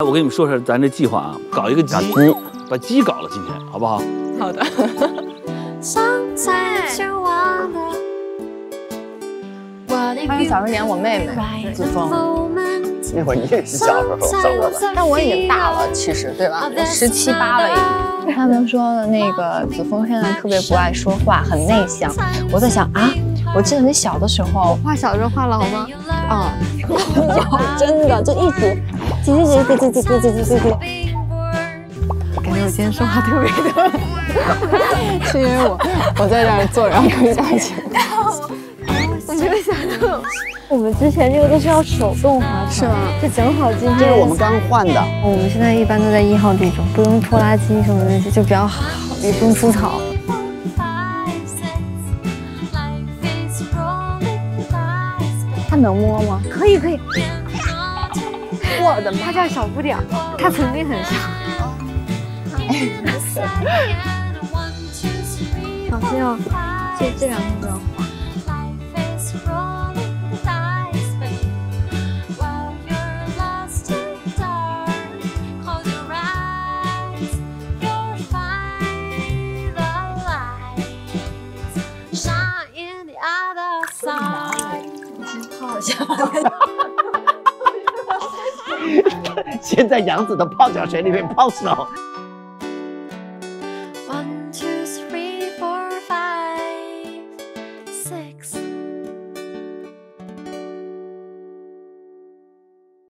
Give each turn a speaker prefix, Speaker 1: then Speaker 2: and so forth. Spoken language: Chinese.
Speaker 1: 我跟你们说说咱这计划啊，搞一个鸡，把鸡搞了，今天好不好？
Speaker 2: 好的。欢迎小时候演我妹妹 子枫，
Speaker 3: 那会儿你也是小时候走过的，
Speaker 2: 但我已经大了，其实对吧？我十七八了已经。他们说的那个子枫现在特别不爱说话，很内向。我在想啊，我记得你小的时候
Speaker 4: 画小时候画了好吗？
Speaker 2: 啊，真的就一直。叽叽叽叽叽叽叽叽叽叽叽，
Speaker 4: 感觉我今天说话特别多，
Speaker 2: 是因为我我在这儿坐，然后有点紧
Speaker 4: 我就想到，我们之前这个都是要手动划
Speaker 2: 是吗？
Speaker 4: 就正好今天
Speaker 3: 这是我们刚换的。
Speaker 4: 我们现在一般都在一号地中，不用拖拉机什么那些，就比较好，也不用除草。它能摸吗？可以可以。我的，他叫小不点他曾经很像。小心哦，这这两个不要画。
Speaker 2: 好像。
Speaker 3: 先在杨子的泡脚水里面泡手。